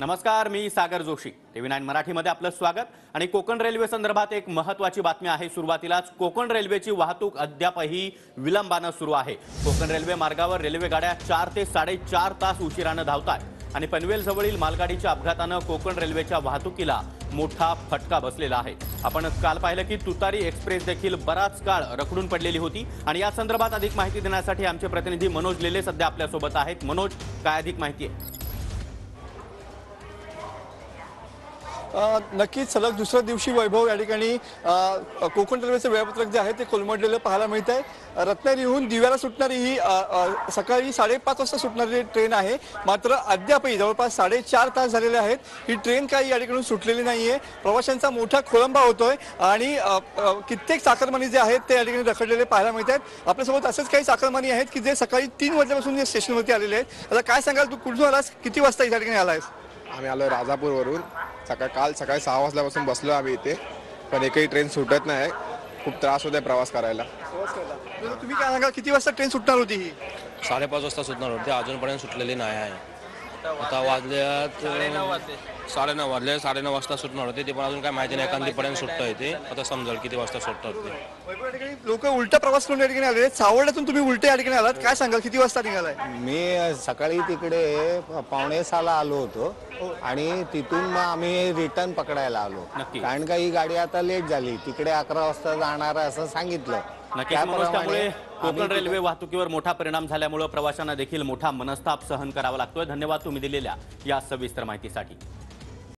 नमस्कार मी Sagar Joshi. TV nine मराठीमध्ये आपलं स्वागत. आणि कोकण रेल्वे संदर्भात एक महत्वाची बातमी आहे सुरुवातीलाच. कोकण रेल्वेची वाहतूक अद्यापही विलंबानं सुरू आहे. कोकण रेल्वे मार्गावर रेल्वे गाड्या चार ते साडेचार तास उशिरानं धावतात आणि पनवेलजवळील मालगाडीच्या अपघातानं कोकण रेल्वेच्या वाहतुकीला मोठा फटका बसलेला आहे. आपण काल पाहिलं की तुतारी एक्सप्रेस देखील बराच काळ रखडून पडलेली होती. आणि या संदर्भात अधिक माहिती देण्यासाठी आमचे प्रतिनिधी मनोज लेले सध्या आपल्यासोबत आहेत. मनोज काय अधिक माहिती आहे? नक्कीच सलग दुसऱ्या दिवशी वैभव या ठिकाणी कोकण रेल्वेचं वेळापत्रक जे आहे ते कोलमडलेलं पाहायला मिळत आहे. रत्नागिरीहून दिव्याला सुटणारी ही सकाळी साडेपाच वाजता सुटणारी ट्रेन आहे. मात्र अद्यापही जवळपास साडेचार तास झालेले आहेत. ही ट्रेन काही या ठिकाणी सुटलेली नाहीये. प्रवाशांचा मोठा खोळंबा होतोय आणि कित्येक चाकरमानी जे आहेत ते या ठिकाणी रखडलेले पाहायला मिळत आहेत. आपल्यासोबत असेच काही चाकरमानी आहेत की जे सकाळी तीन वाजल्यापासून स्टेशनवरती आलेले आहेत. आता काय सांगाल? तू कुठून आलास? किती वाजता या ठिकाणी आलायस? आम्ही आलो राजापूरवरून. सकाळ काल सकाळी सहा वाजल्यापासून बसलो आम्ही इथे. पण एकही ट्रेन सुटत नाही. खूप त्रास होत आहे प्रवास करायला. तुम्ही काय सांगाल किती वाजता ट्रेन सुटणार होती ही? साडेपाच वाजता सुटणार होते. अजूनपर्यंत सुटलेली नाही आहे. आता वाजल्यात साडेनऊ वाजले. साडेनऊ वाजता सुटणार होते ते पण अजून काय माहिती नाही. एखादीपर्यंत सुटतं येते आता समजेल किती वाजता सुटतात ते. लोक उलटा प्रवास करून या ठिकाणी आले सावड्यातून तुम्ही उलटे या ठिकाणी आलात. काय सांगाल? किती वाजता निघालाय? मी सकाळी तिकडे पावणे सहाला आलो होतो. आणि तिथून मग आम्ही रिटर्न पकडायला आलो. नक्की. कारण का ही गाडी आता लेट झाली. तिकडे अकरा वाजता जाणार आहे असं सांगितलं. त्याप्रमाणे कोकण रेल्वे वाहतुकीवर मोठा परिणाम झाल्यामुळे प्रवाशांना देखील मोठा मनस्ताप सहन करावा लागतोय. धन्यवाद तुम्ही दिलेल्या या सविस्तर माहितीसाठी.